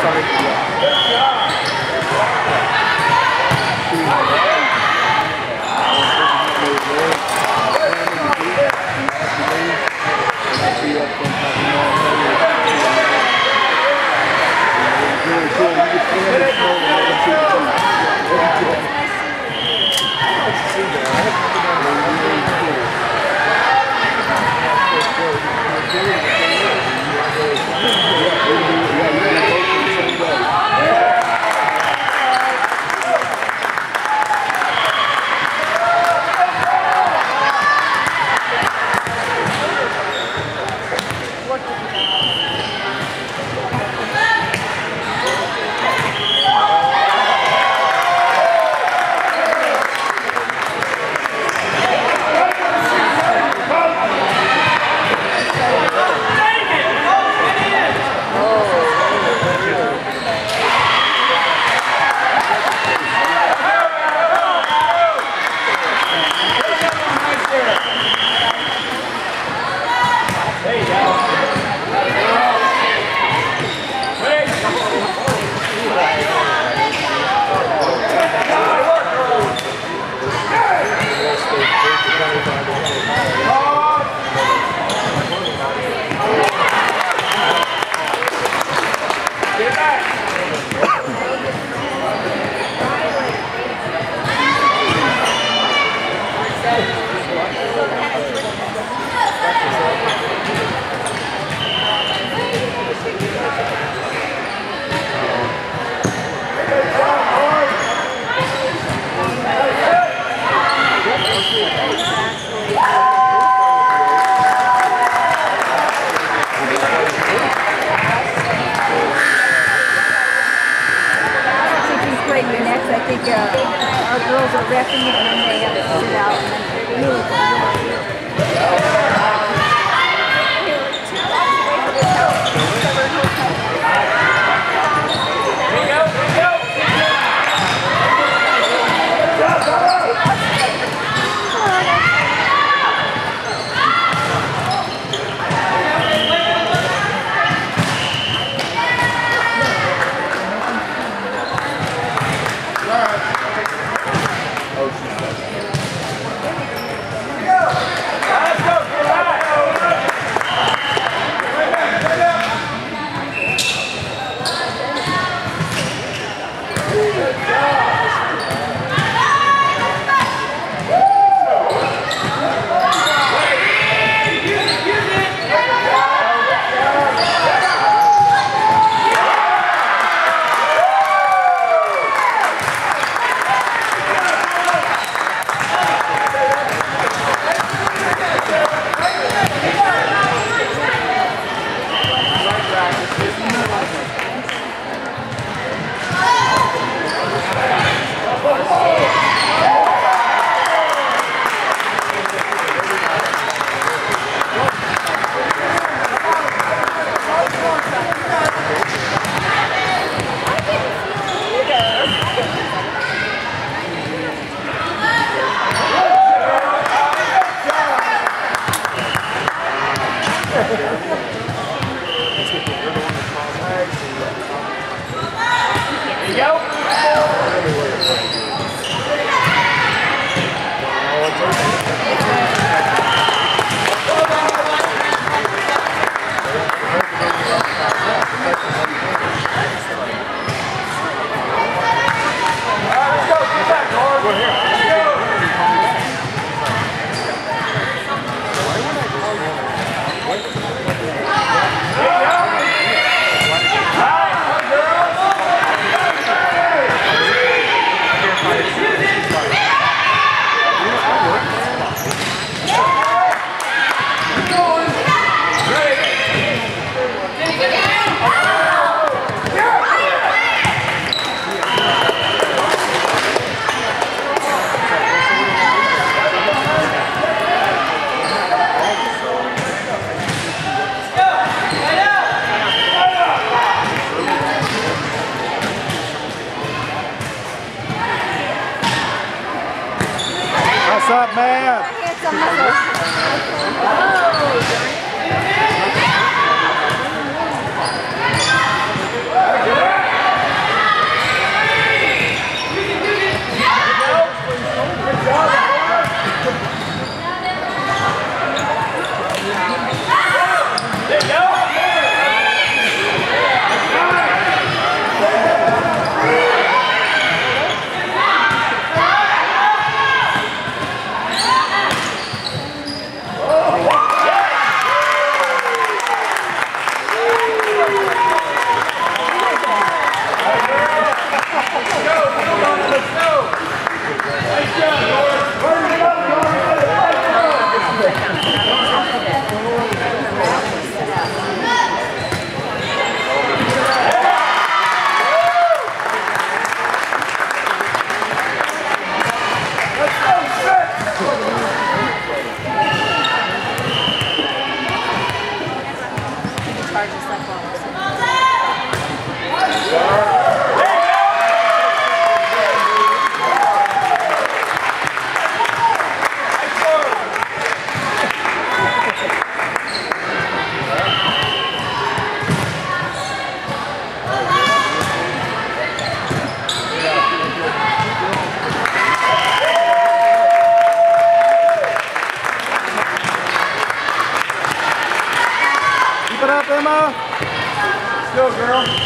されて。girls are wrapping it and then they have it sit out. up, man? Girl.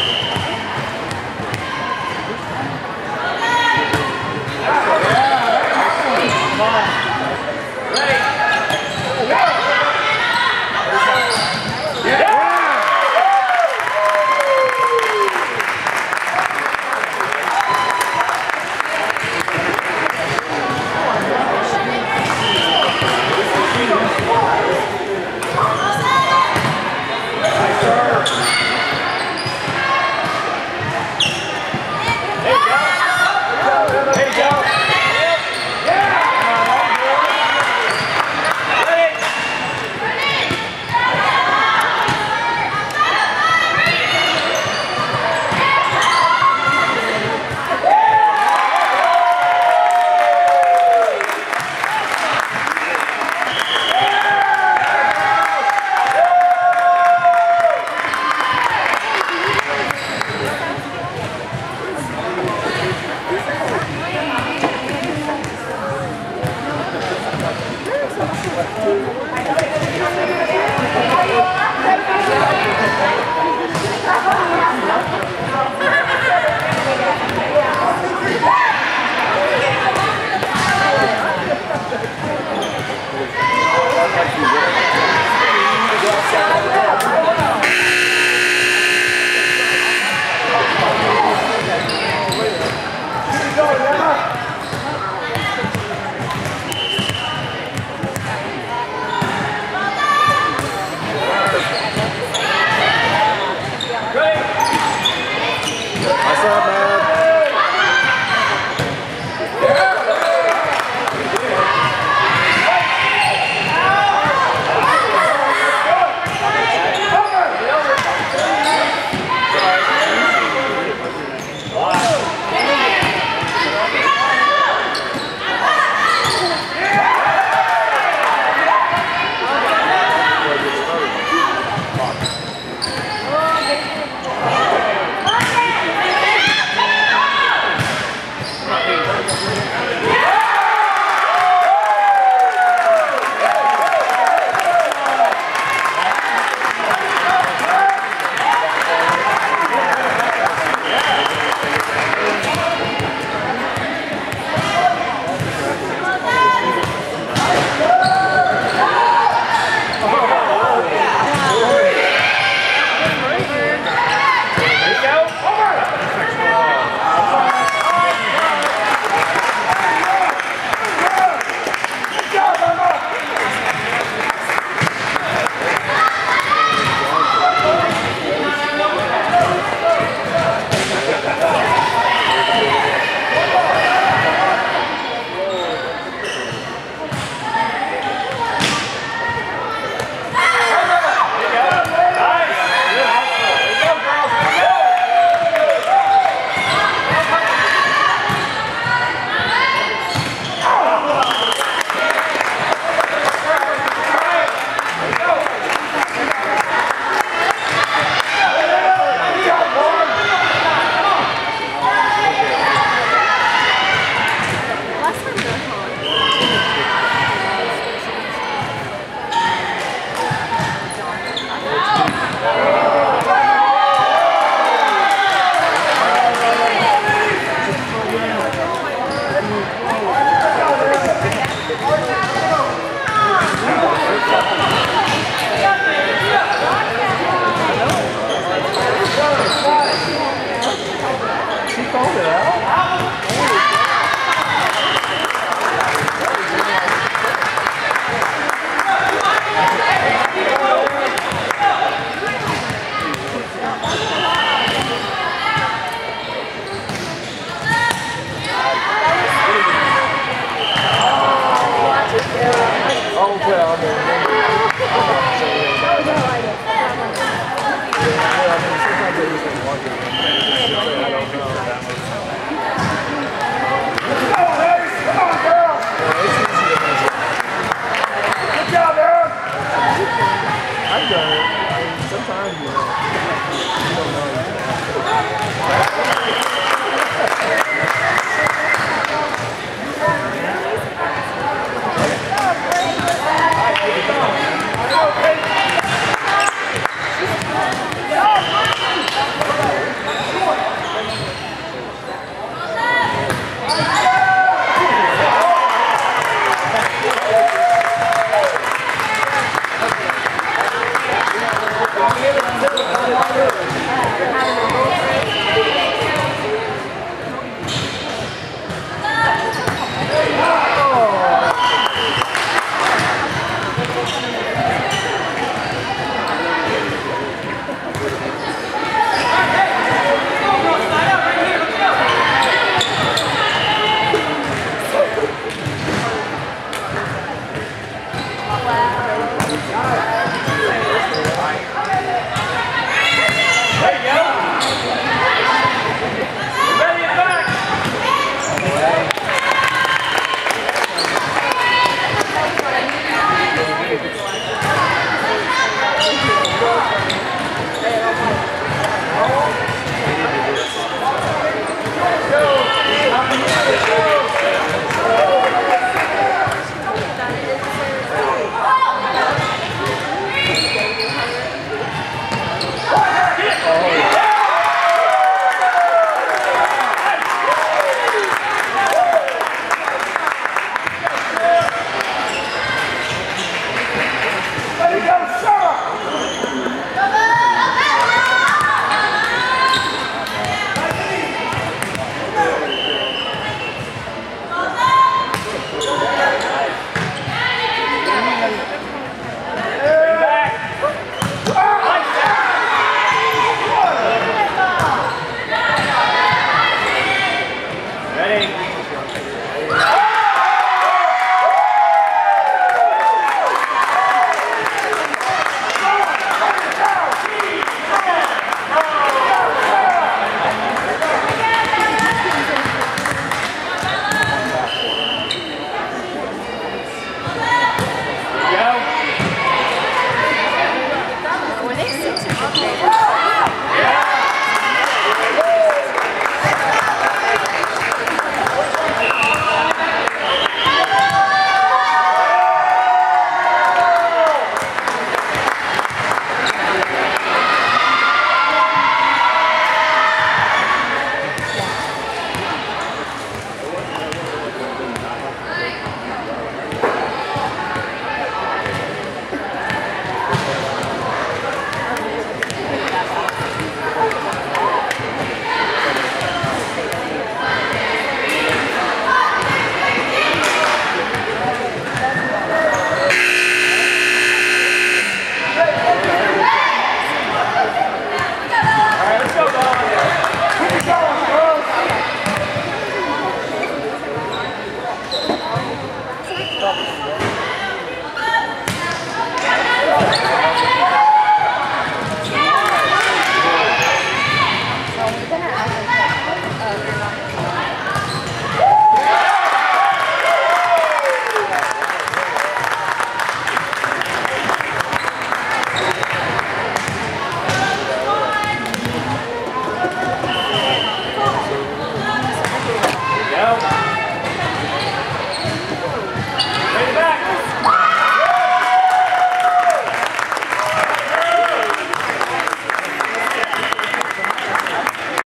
Chicago.